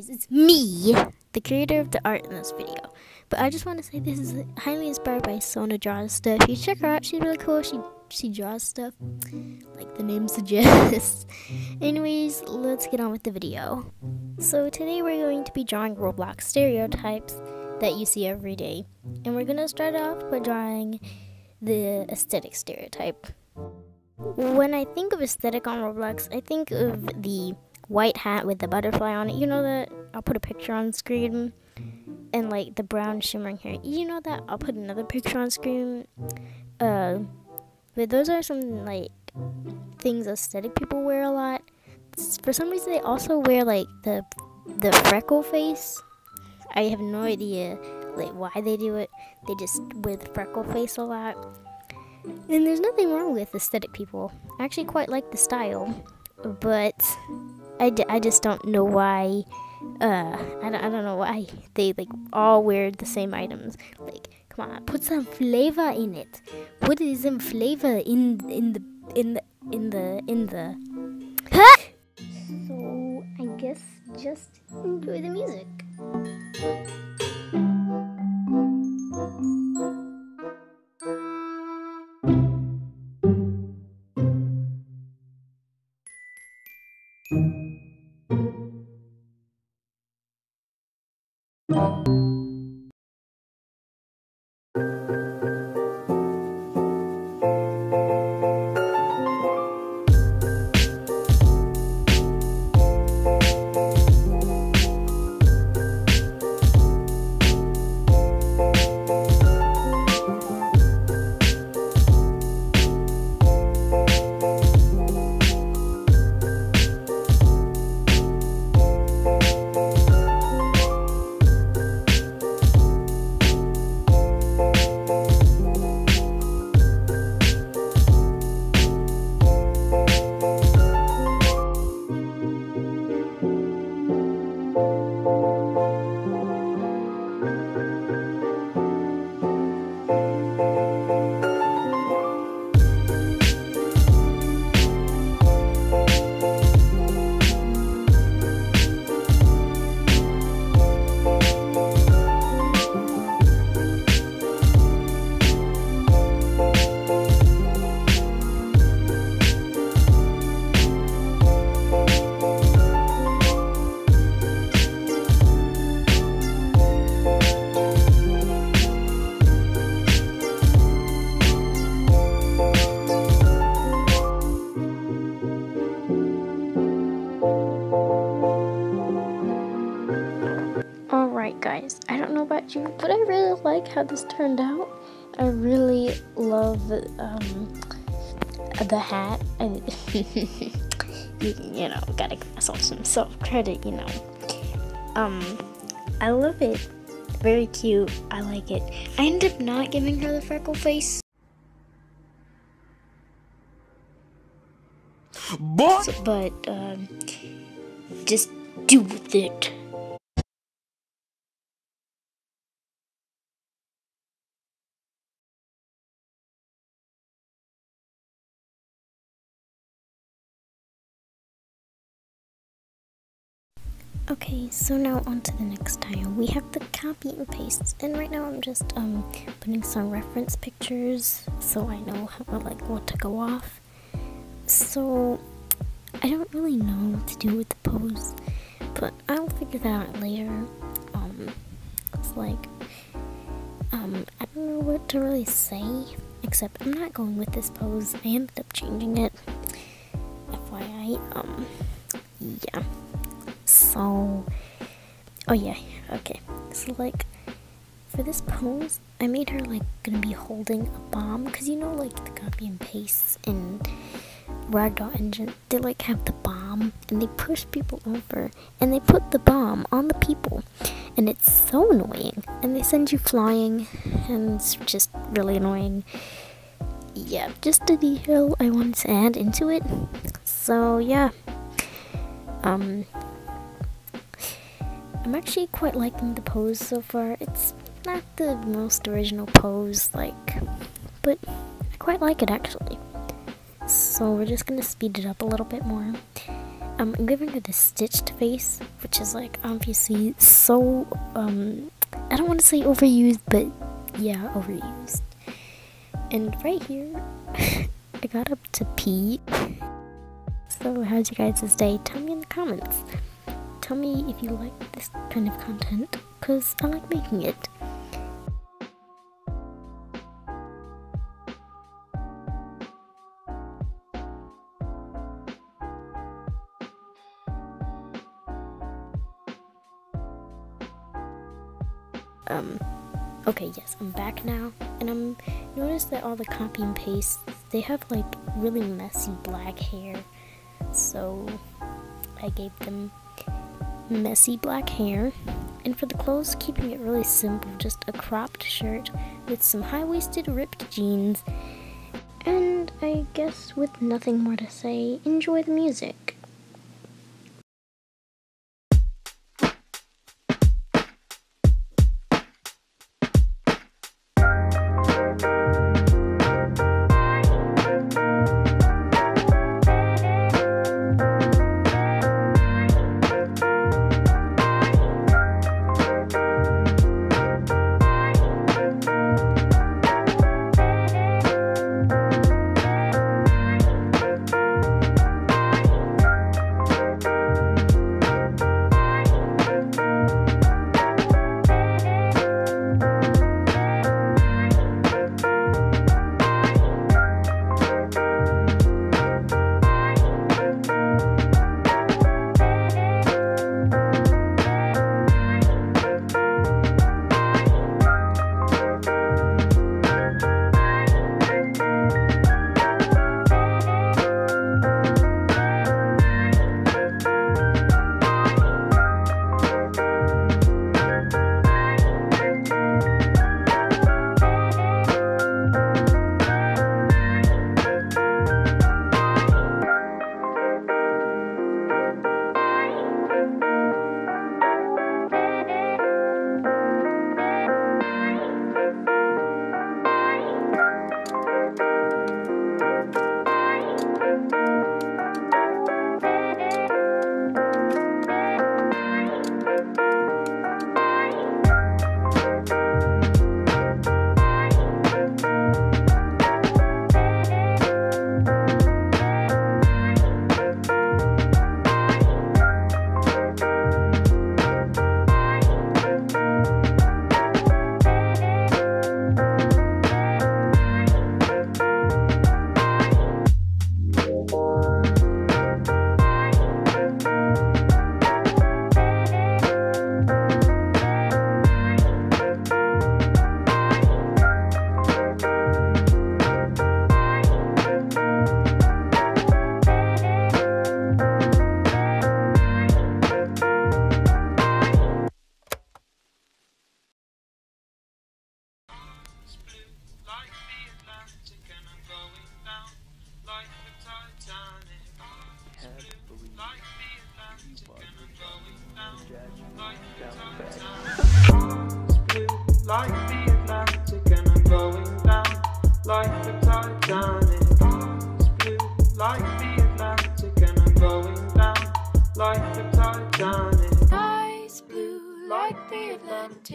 guys, it's me, the creator of the art in this video. But I just want to say this is highly inspired by Sona Draws stuff. You check her out, she's really cool. She she draws stuff like the name suggests. Anyways, let's get on with the video. So today we're going to be drawing Roblox stereotypes that you see every day. And we're gonna start off by drawing the aesthetic stereotype. When I think of aesthetic on Roblox, I think of the white hat with the butterfly on it. You know that? I'll put a picture on screen. And like the brown shimmering hair. You know that? I'll put another picture on screen. Uh, but those are some like things aesthetic people wear a lot. For some reason, they also wear like the the freckle face. I have no idea like why they do it. They just wear the freckle face a lot. And there's nothing wrong with aesthetic people. I actually quite like the style, but I, d- I just don't know why. Uh, I don't, I don't know why they like all wear the same items. Like, come on, put some flavor in it. Put some flavor in in the in the in the in the. So I guess just enjoy the music. Turned out. I really love um, the hat. I, you, you know, gotta give myself some self credit, you know. Um, I love it. Very cute. I like it. I ended up not giving her the freckle face. So- but um, just do with it. Okay, so now on to the next tile. We have the copy and paste, and right now I'm just um putting some reference pictures so I know how, like what to go off. So I don't really know what to do with the pose, but I'll figure that out later. Um, it's like um I don't know what to really say, except I'm not going with this pose. I ended up changing it. FYI, um, yeah. So, oh yeah, okay. So like, for this pose, I made her like gonna be holding a bomb, cause you know like the copy and paste in Ragdoll Engine, they like have the bomb and they push people over and they put the bomb on the people, and it's so annoying. And they send you flying, and it's just really annoying. Yeah, just a detail I wanted to add into it. So yeah, um. I'm actually quite liking the pose so far. It's not the most original pose, like, but I quite like it actually. So we're just gonna speed it up a little bit more. um, I'm giving her the stitched face, which is like obviously so um, I don't want to say overused, but yeah, overused. And right here, I got up to pee. So, how'd you guys' day? Tell me in the comments. Tell me if you like this kind of content, because I like making it. Um, okay, yes, I'm back now, and I'm notice that all the copy and paste they have like really messy black hair, so I gave them messy black hair. And for the clothes, keeping it really simple, just a cropped shirt with some high-waisted ripped jeans. And I guess with nothing more to say, enjoy the music.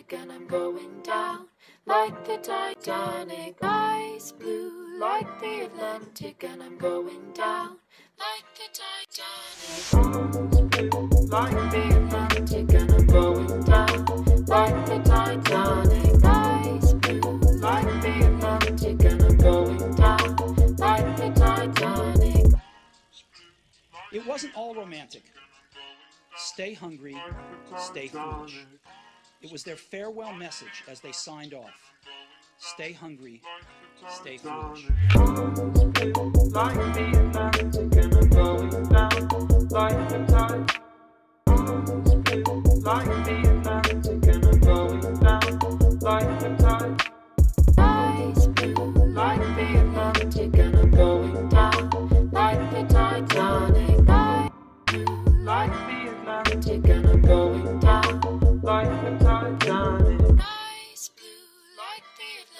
Atlantic and I'm going down like the Titanic. Eyes blue like the Atlantic and I'm going down like the Titanic. Like the Atlantic and I'm going down like the Titanic. It wasn't all romantic. Stay hungry, stay foolish. It was their farewell message as they signed off. Stay hungry, stay foolish.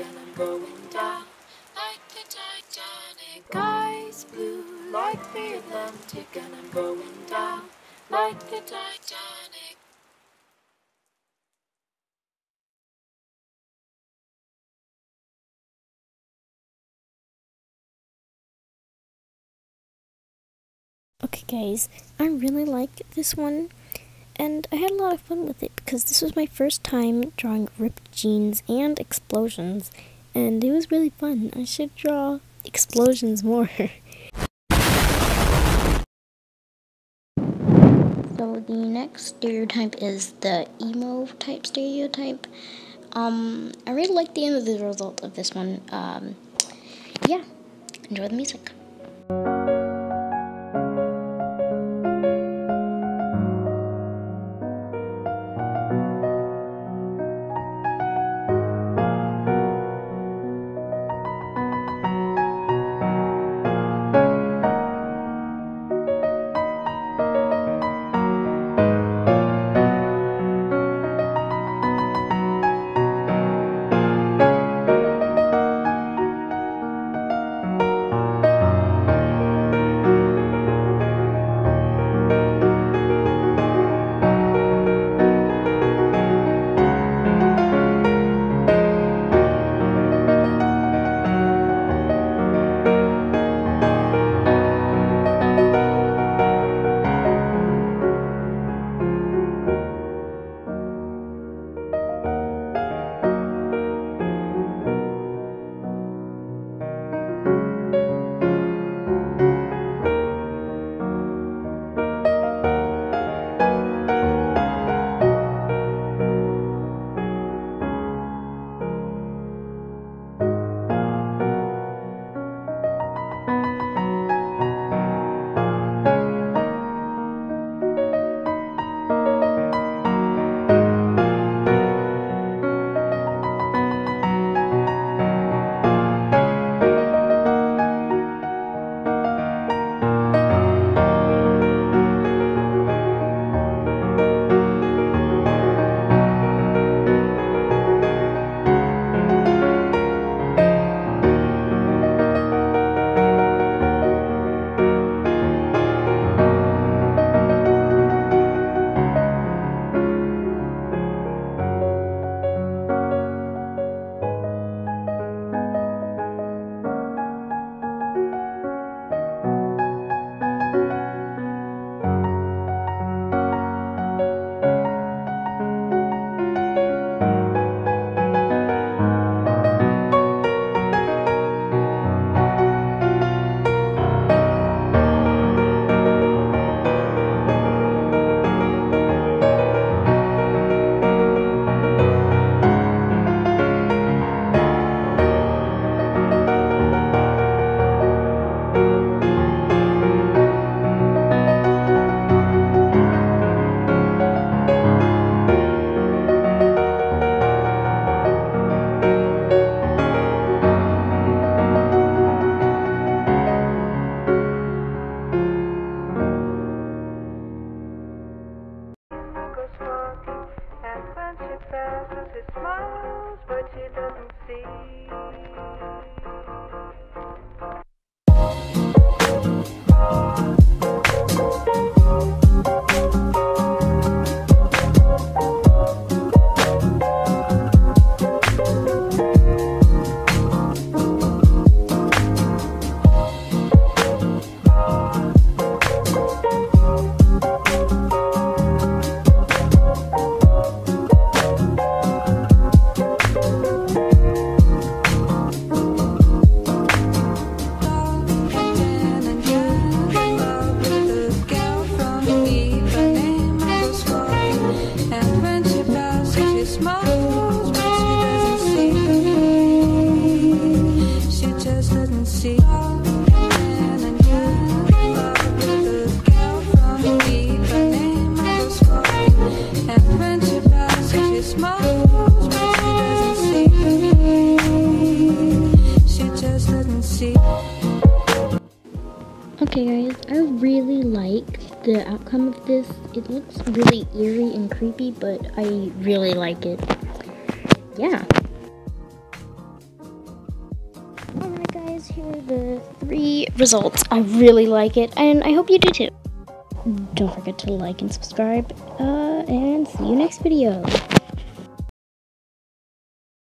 And I'm going down like the Titanic. Ice blue like the Atlantic, and I'm going down like the Titanic. Okay, guys, I really like this one, and I had a lot of fun with it because this was my first time drawing ripped jeans and explosions, and it was really fun. I should draw explosions more. so the next stereotype is the emo type stereotype. Um, I really like the end of the result of this one. Um, yeah, enjoy the music. Passes, he smiles, but she doesn't see. Really like the outcome of this. It looks really eerie and creepy, but I really like it. Yeah. Alright, guys, here are the three results. I really like it, and I hope you do too. Don't forget to like and subscribe, uh, and see you next video.